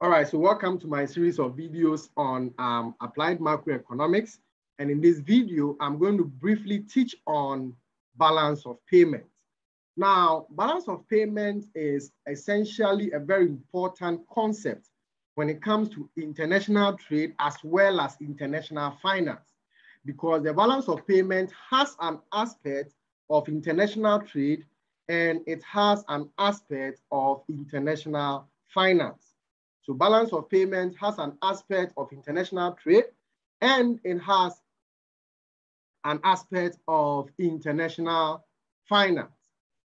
All right, so welcome to my series of videos on um, applied macroeconomics. And in this video, I'm going to briefly teach on balance of payment. Now, balance of payment is essentially a very important concept when it comes to international trade as well as international finance, because the balance of payment has an aspect of international trade and it has an aspect of international finance. So balance of payment has an aspect of international trade and it has an aspect of international finance.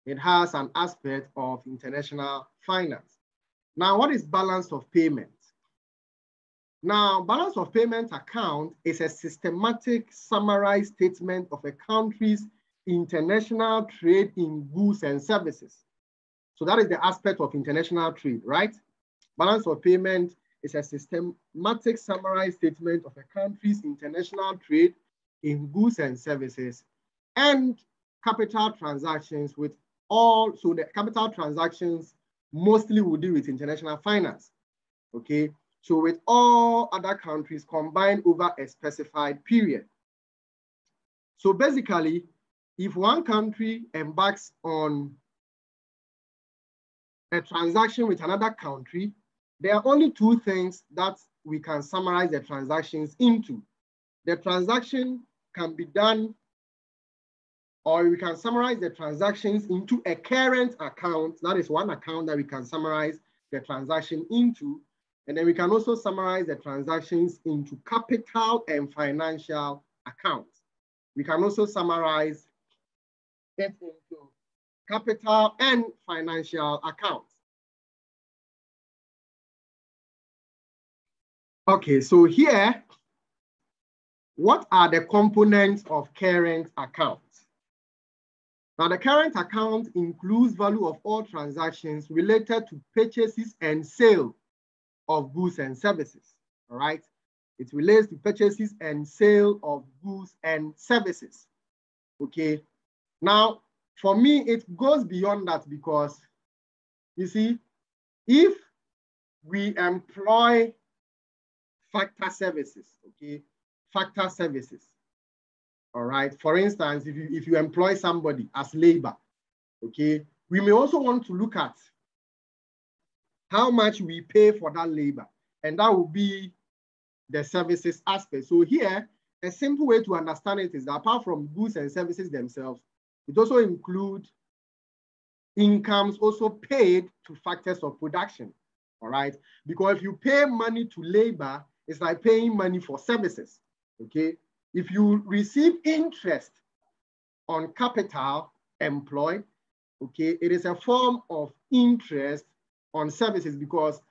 It has an aspect of international finance. Now, what is balance of payment? Now, balance of payment account is a systematic summarized statement of a country's international trade in goods and services. So that is the aspect of international trade, right? Balance of payment is a systematic summarized statement of a country's international trade in goods and services and capital transactions with all, so the capital transactions mostly will deal with international finance, okay? So with all other countries combined over a specified period. So basically, if one country embarks on a transaction with another country, there are only two things that we can summarize the transactions into. The transaction can be done, or we can summarize the transactions into a current account. That is one account that we can summarize the transaction into. And then we can also summarize the transactions into capital and financial accounts. We can also summarize it into capital and financial accounts. Okay, so here, what are the components of current account? Now, the current account includes value of all transactions related to purchases and sale of goods and services, all right? It relates to purchases and sale of goods and services, okay? Now, for me, it goes beyond that because, you see, if we employ factor services, okay? Factor services, all right? For instance, if you, if you employ somebody as labor, okay? We may also want to look at how much we pay for that labor, and that will be the services aspect. So here, a simple way to understand it is that apart from goods and services themselves, it also include incomes also paid to factors of production, all right? Because if you pay money to labor, it's like paying money for services, okay? If you receive interest on capital employed, okay, it is a form of interest on services because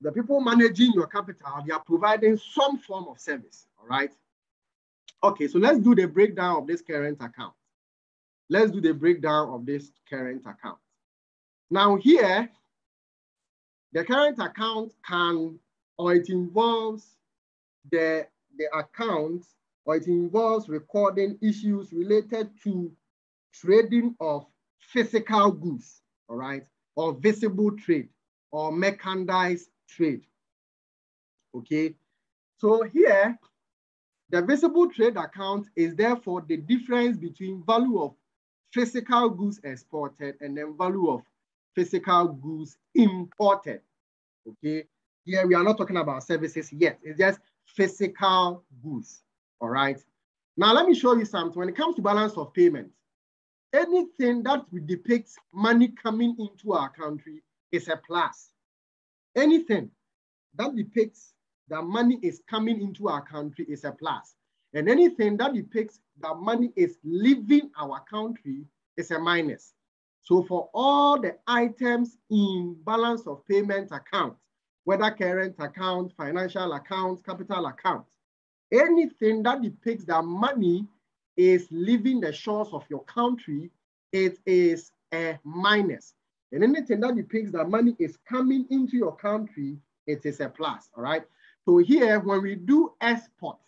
the people managing your capital, they are providing some form of service, all right? Okay, so let's do the breakdown of this current account. Let's do the breakdown of this current account. Now here, the current account can or it involves the, the account or it involves recording issues related to trading of physical goods, all right, or visible trade or merchandise trade. Okay, so here, the visible trade account is therefore the difference between value of physical goods exported and then value of physical goods imported. Okay, here we are not talking about services yet. It's just physical goods. All right. Now let me show you something. When it comes to balance of payment, anything that depicts money coming into our country is a plus. Anything that depicts that money is coming into our country is a plus. And anything that depicts that money is leaving our country is a minus. So for all the items in balance of payment account, whether current account, financial account, capital account, anything that depicts that money is leaving the shores of your country, it is a minus. And anything that depicts that money is coming into your country, it is a plus, all right? So here, when we do export,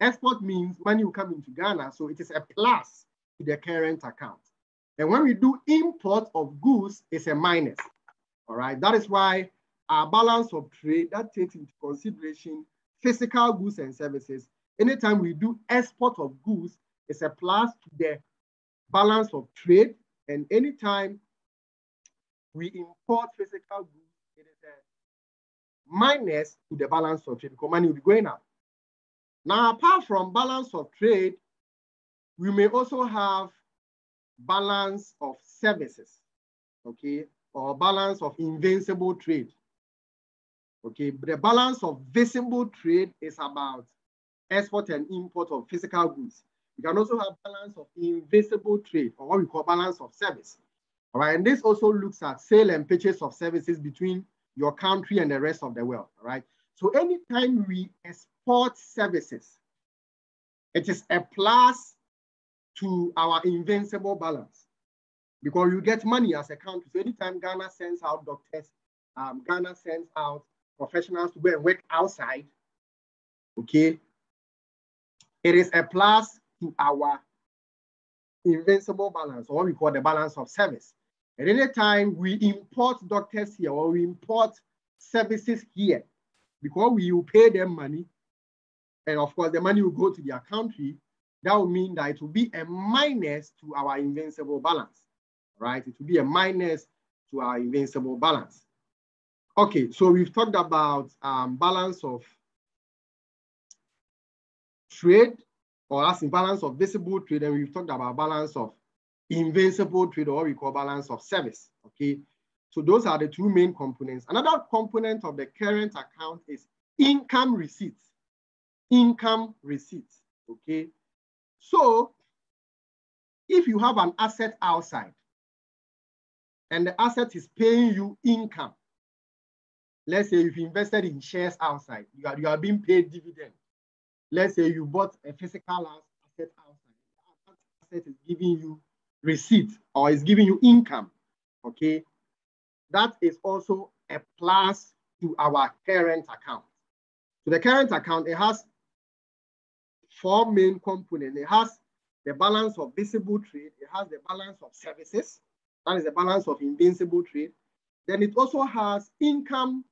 export means money will come into Ghana, so it is a plus to the current account. And when we do import of goods, it's a minus, all right? That is why our balance of trade that takes into consideration physical goods and services. Anytime we do export of goods, it's a plus to the balance of trade. And anytime we import physical goods, it is a minus to the balance of trade because money will be going up. Now, apart from balance of trade, we may also have balance of services, okay, or balance of invisible trade. Okay, the balance of visible trade is about export and import of physical goods. You can also have balance of invisible trade, or what we call balance of service. All right, and this also looks at sale and purchase of services between your country and the rest of the world. All right, so anytime we export services, it is a plus to our invisible balance because you get money as a country. So anytime Ghana sends out doctors, um, Ghana sends out professionals to go and work outside, okay, it is a plus to our invisible balance, or what we call the balance of service. At any time we import doctors here or we import services here, because we will pay them money, and of course the money will go to their country, that will mean that it will be a minus to our invisible balance, right? It will be a minus to our invisible balance. Okay, so we've talked about um, balance of trade, or as in balance of visible trade, and we've talked about balance of invisible trade, or we call balance of service, okay? So those are the two main components. Another component of the current account is income receipts. Income receipts, okay? So if you have an asset outside and the asset is paying you income, let's say you've invested in shares outside, you are, you are being paid dividend. Let's say you bought a physical asset outside, that asset is giving you receipt or is giving you income, okay? That is also a plus to our current account. So the current account, it has four main components. It has the balance of visible trade, it has the balance of services, that is the balance of invisible trade. Then it also has income,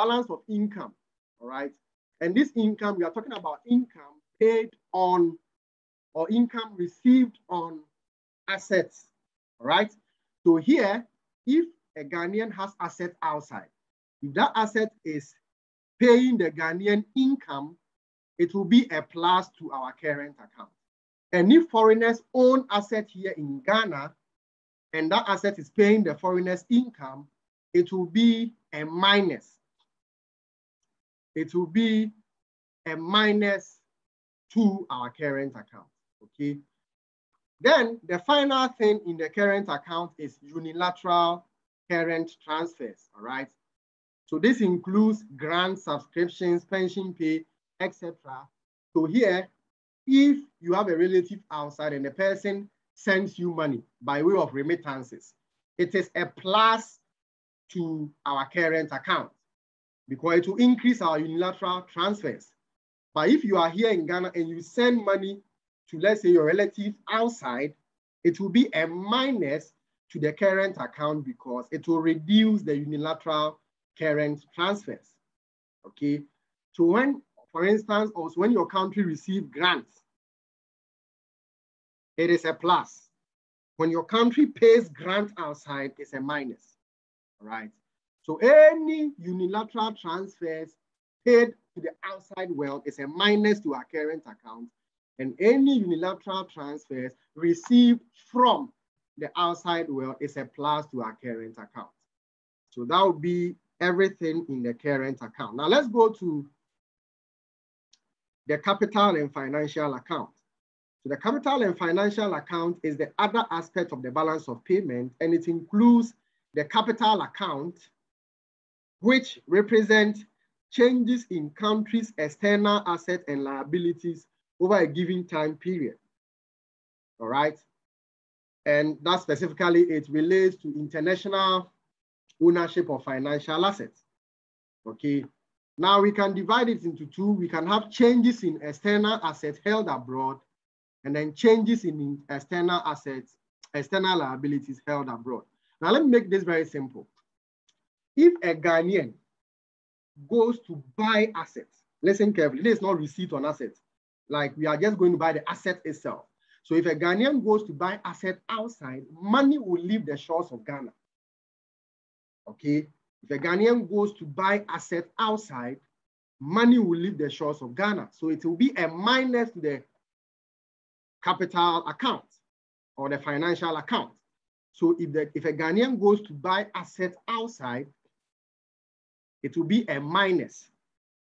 balance of income, all right? And this income, we are talking about income paid on or income received on assets, all right? So here, if a Ghanaian has asset outside, if that asset is paying the Ghanaian income, it will be a plus to our current account. And if foreigners own asset here in Ghana, and that asset is paying the foreigners income, it will be a minus. It will be a minus to our current account, okay? Then the final thing in the current account is unilateral current transfers, all right? So this includes grant subscriptions, pension pay, etc. So here, if you have a relative outside and the person sends you money by way of remittances, it is a plus to our current account because it will increase our unilateral transfers. But if you are here in Ghana and you send money to, let's say, your relative outside, it will be a minus to the current account because it will reduce the unilateral current transfers. Okay, so when for instance, also when your country receives grants, it is a plus. When your country pays grant outside, it's a minus, all right? So any unilateral transfers paid to the outside world is a minus to our current account, and any unilateral transfers received from the outside world is a plus to our current account. So that would be everything in the current account. Now let's go to the capital and financial account. So the capital and financial account is the other aspect of the balance of payment, and it includes the capital account, which represent changes in countries' external assets and liabilities over a given time period. All right. And that specifically, it relates to international ownership of financial assets. Okay. Now we can divide it into two. We can have changes in external assets held abroad and then changes in external assets, external liabilities held abroad. Now let me make this very simple. If a Ghanaian goes to buy assets, listen carefully, this is not receipt on assets. Like we are just going to buy the asset itself. So if a Ghanaian goes to buy asset outside, money will leave the shores of Ghana. Okay, if a Ghanaian goes to buy asset outside, money will leave the shores of Ghana. So it will be a minus to the capital account or the financial account. So if, the, if a Ghanaian goes to buy asset outside, it will be a minus.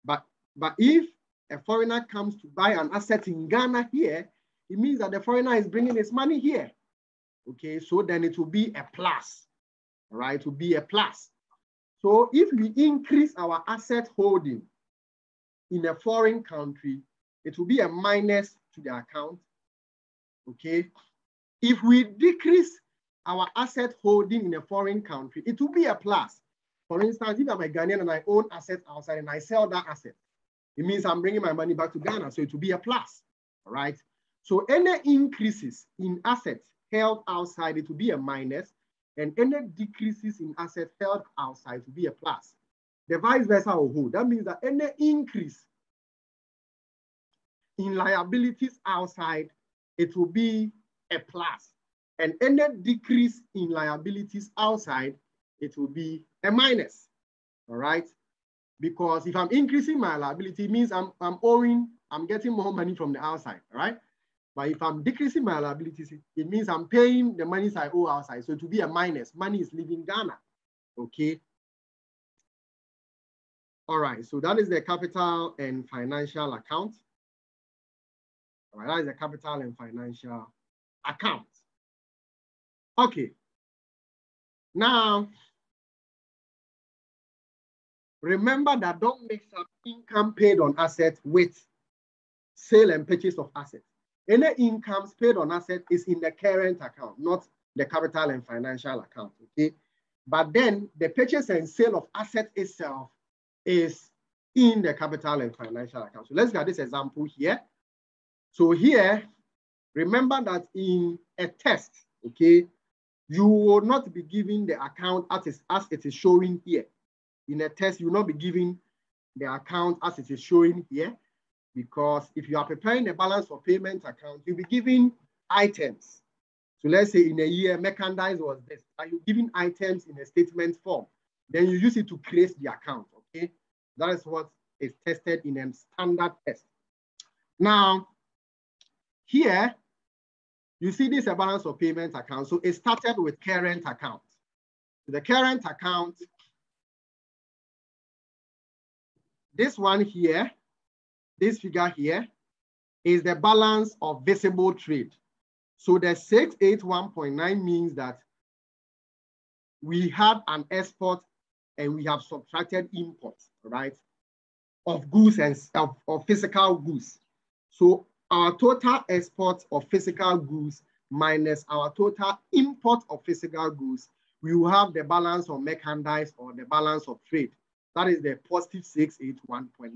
But, but if a foreigner comes to buy an asset in Ghana here, it means that the foreigner is bringing his money here. Okay, so then it will be a plus, right? It will be a plus. So if we increase our asset holding in a foreign country, it will be a minus to the account, okay? If we decrease our asset holding in a foreign country, it will be a plus. For instance, if I'm a Ghanaian and I own assets outside and I sell that asset, it means I'm bringing my money back to Ghana, so it will be a plus, all right? So any increases in assets held outside, it will be a minus, and any decreases in assets held outside will be a plus. The vice versa will hold. That means that any increase in liabilities outside, it will be a plus. And any decrease in liabilities outside, it will be a minus, all right? Because if I'm increasing my liability, it means I'm, I'm owing, I'm getting more money from the outside, all right? But if I'm decreasing my liabilities, it means I'm paying the monies I owe outside. So will be a minus. Money is leaving Ghana, okay? All right, so that is the capital and financial account. All right, that is the capital and financial account. Okay. Now, remember that don't mix up income paid on assets with sale and purchase of assets. Any incomes paid on asset is in the current account, not the capital and financial account, okay? But then the purchase and sale of asset itself is in the capital and financial account. So let's at this example here. So here, remember that in a test, okay, you will not be giving the account as it is showing here. In a test, you will not be giving the account as it is showing here, because if you are preparing a balance of payment account, you'll be giving items. So let's say in a year, merchandise was this. Are you giving items in a statement form? Then you use it to create the account, okay? That is what is tested in a standard test. Now, here, you see this a balance of payment account. So it started with current account. The current account, this one here, this figure here, is the balance of visible trade. So the 681.9 means that we had an export and we have subtracted imports, right, of goods and of, of physical goods. So our total export of physical goods minus our total import of physical goods, we will have the balance of merchandise or the balance of trade. That is the positive 681.9.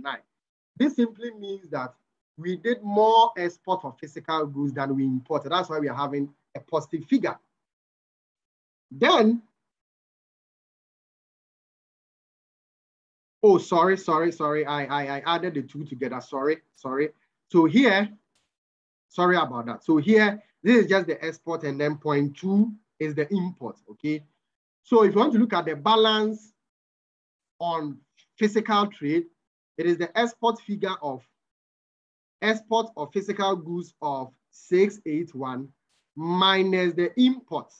This simply means that we did more export of physical goods than we imported. That's why we are having a positive figure. Then, oh, sorry, sorry, sorry. I, I, I added the two together. Sorry, sorry. So here, Sorry about that. So here, this is just the export and then point two is the import, okay? So if you want to look at the balance on physical trade, it is the export figure of export of physical goods of 681 minus the import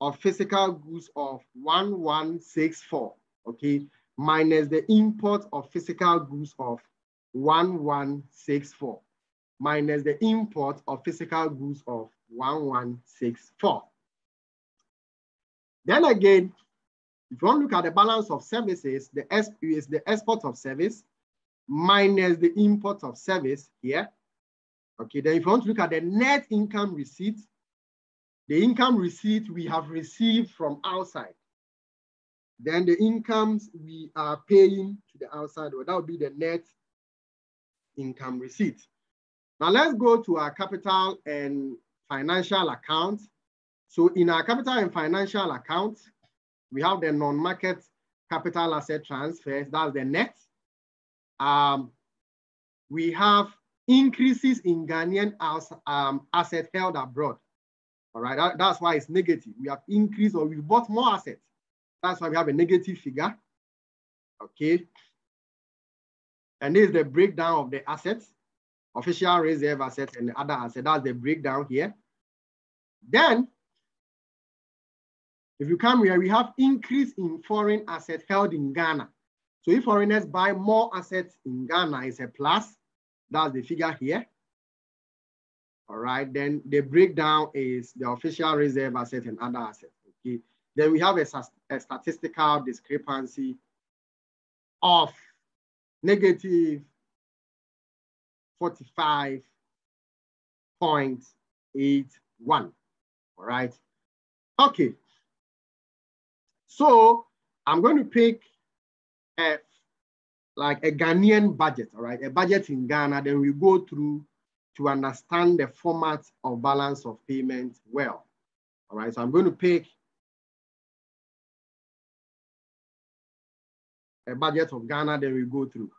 of physical goods of 1164, okay? Minus the import of physical goods of 1164 minus the import of physical goods of 1164. Then again, if you want to look at the balance of services, the S is the export of service minus the import of service here. Okay, then if you want to look at the net income receipt, the income receipt we have received from outside. Then the incomes we are paying to the outside, well, that would be the net income receipt. Now let's go to our capital and financial account. So in our capital and financial account, we have the non-market capital asset transfers, that's the net. Um, we have increases in Ghanaian as, um, asset held abroad. All right, that, that's why it's negative. We have increased or we bought more assets. That's why we have a negative figure. Okay. And this is the breakdown of the assets, official reserve assets and other assets. That's the breakdown here. Then, if you come here, we have increase in foreign assets held in Ghana. So if foreigners buy more assets in Ghana, it's a plus. That's the figure here. All right, then the breakdown is the official reserve asset and other assets. Okay, then we have a, a statistical discrepancy of negative 45.81. All right, okay. So I'm going to pick a, like a Ghanaian budget, all right, a budget in Ghana, then we go through to understand the format of balance of payment well. All right, so I'm going to pick a budget of Ghana, then we go through.